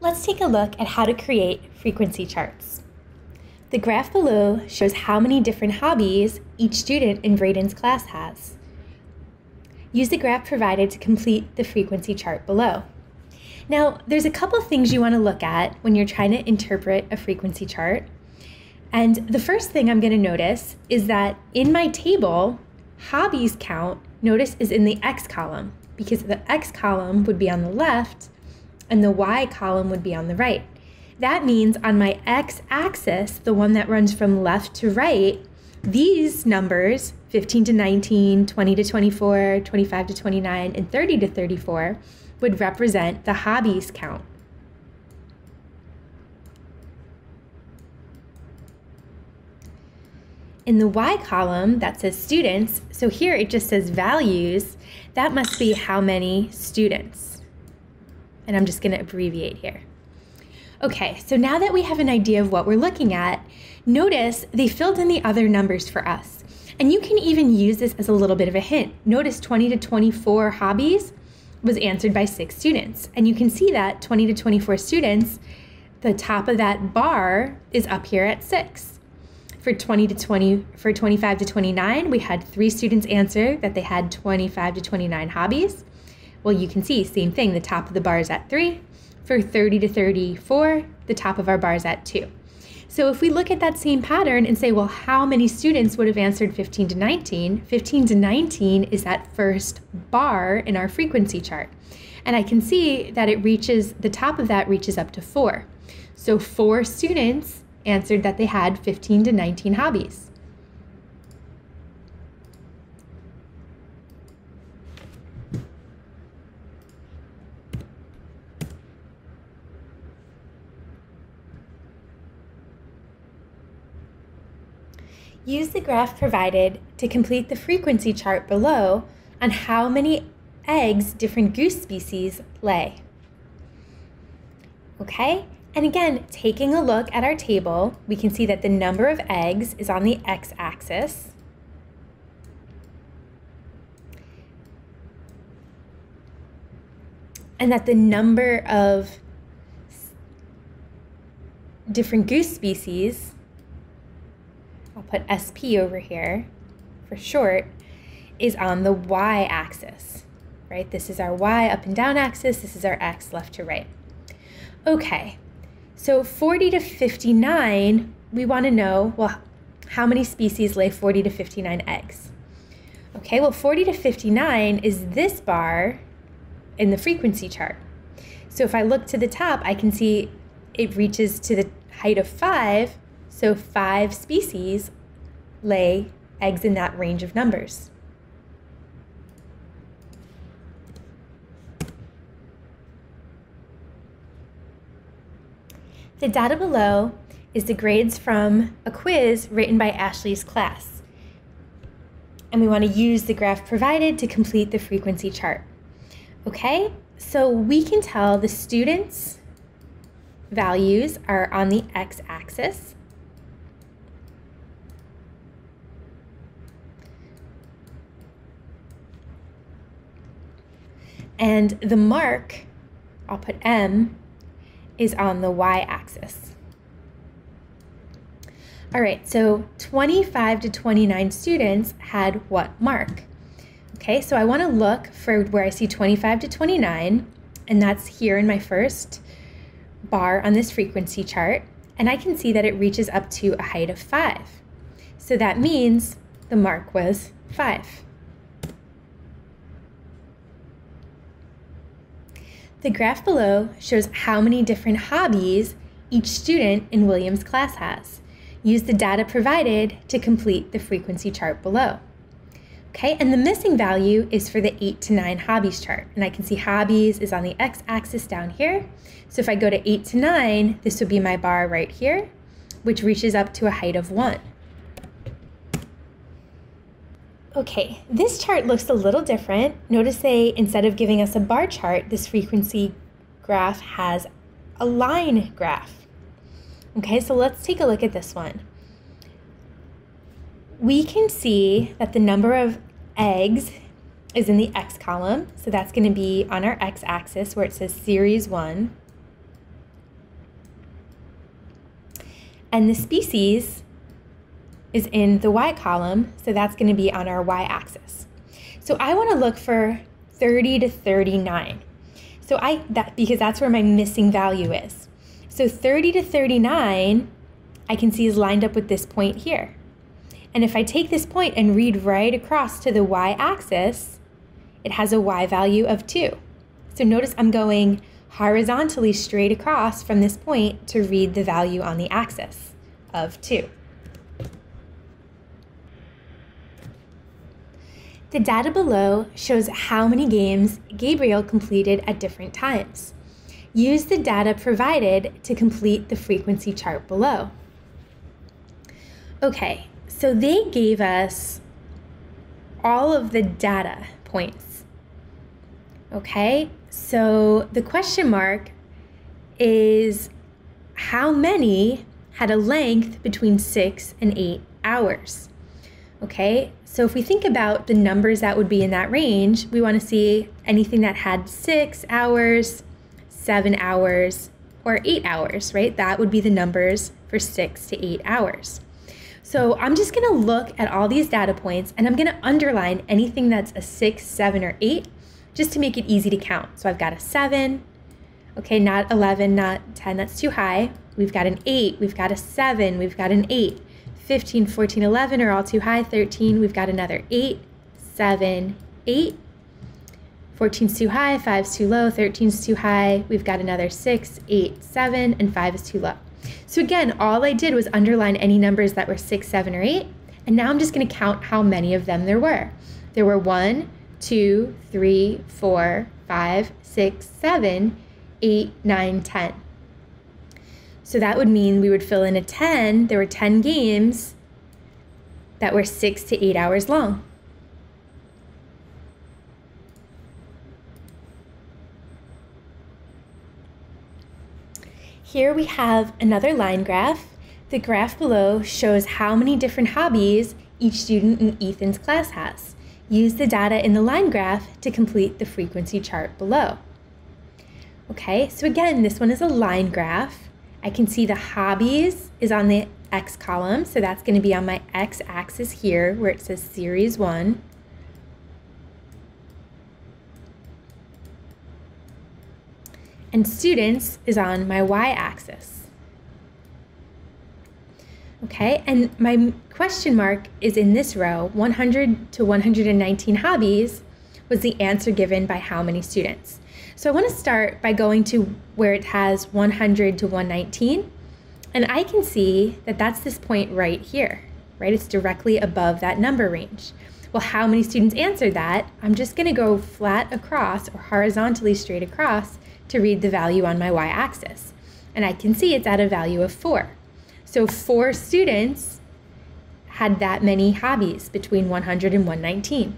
let's take a look at how to create frequency charts. The graph below shows how many different hobbies each student in Braden's class has. Use the graph provided to complete the frequency chart below. Now, there's a couple things you want to look at when you're trying to interpret a frequency chart. And the first thing I'm going to notice is that in my table, hobbies count, notice, is in the X column because the X column would be on the left and the Y column would be on the right. That means on my X axis, the one that runs from left to right, these numbers, 15 to 19, 20 to 24, 25 to 29, and 30 to 34, would represent the hobbies count. In the Y column that says students, so here it just says values, that must be how many students. And I'm just going to abbreviate here. Okay, so now that we have an idea of what we're looking at, notice they filled in the other numbers for us. And you can even use this as a little bit of a hint. Notice 20 to 24 hobbies was answered by six students. And you can see that 20 to 24 students, the top of that bar is up here at six. For 20 to 20, for 25 to 29, we had three students answer that they had 25 to 29 hobbies. Well, you can see, same thing, the top of the bar is at three, for 30 to 34, the top of our bar is at 2. So if we look at that same pattern and say, well, how many students would have answered 15 to 19? 15 to 19 is that first bar in our frequency chart. And I can see that it reaches, the top of that reaches up to 4. So four students answered that they had 15 to 19 hobbies. Use the graph provided to complete the frequency chart below on how many eggs different goose species lay. Okay, and again, taking a look at our table, we can see that the number of eggs is on the x-axis. And that the number of different goose species put SP over here for short, is on the Y axis, right? This is our Y up and down axis, this is our X left to right. Okay, so 40 to 59, we want to know, well, how many species lay 40 to 59 eggs? Okay, well, 40 to 59 is this bar in the frequency chart. So if I look to the top, I can see it reaches to the height of 5, so five species lay eggs in that range of numbers. The data below is the grades from a quiz written by Ashley's class. And we want to use the graph provided to complete the frequency chart. Okay, so we can tell the students' values are on the x-axis And the mark, I'll put M, is on the y-axis. All right, so 25 to 29 students had what mark? Okay, so I wanna look for where I see 25 to 29, and that's here in my first bar on this frequency chart, and I can see that it reaches up to a height of five. So that means the mark was five. The graph below shows how many different hobbies each student in Williams' class has. Use the data provided to complete the frequency chart below. Okay, and the missing value is for the 8 to 9 hobbies chart. And I can see hobbies is on the x-axis down here. So if I go to 8 to 9, this would be my bar right here, which reaches up to a height of 1. Okay, this chart looks a little different. Notice they, instead of giving us a bar chart, this frequency graph has a line graph. Okay, so let's take a look at this one. We can see that the number of eggs is in the x column, so that's going to be on our x-axis where it says series 1. And the species is in the y column, so that's going to be on our y axis. So I want to look for 30 to 39. So I that because that's where my missing value is. So 30 to 39 I can see is lined up with this point here. And if I take this point and read right across to the y-axis, it has a y value of 2. So notice I'm going horizontally straight across from this point to read the value on the axis of 2. The data below shows how many games Gabriel completed at different times. Use the data provided to complete the frequency chart below. Okay, so they gave us all of the data points. Okay, so the question mark is how many had a length between six and eight hours. Okay, so if we think about the numbers that would be in that range, we want to see anything that had six hours, seven hours, or eight hours, right? That would be the numbers for six to eight hours. So I'm just to look at all these data points and I'm to underline anything that's a six, seven, or eight just to make it easy to count. So I've got a seven, okay, not 11, not 10, that's too high. We've got an eight, we've got a seven, we've got an eight. 15, 14, 11 are all too high. 13, we've got another 8, 7, 8. 14's too high, 5's too low, 13's too high. We've got another 6, 8, 7, and 5 is too low. So again, all I did was underline any numbers that were 6, 7, or 8. And now I'm just going to count how many of them there were. There were 1, 2, 3, 4, 5, 6, 7, 8, 9, 10. So that would mean we would fill in a 10. There were 10 games that were six to eight hours long. Here we have another line graph. The graph below shows how many different hobbies each student in Ethan's class has. Use the data in the line graph to complete the frequency chart below. Okay, so again, this one is a line graph. I can see the hobbies is on the X column, so that's going to be on my X axis here where it says series 1. And students is on my Y axis. Okay, and my question mark is in this row, 100 to 119 hobbies was the answer given by how many students. So I want to start by going to where it has 100 to 119. And I can see that that's this point right here, right? It's directly above that number range. Well, how many students answered that? I'm just going to go flat across or horizontally straight across to read the value on my y-axis. And I can see it's at a value of 4. So four students had that many hobbies between 100 and 119.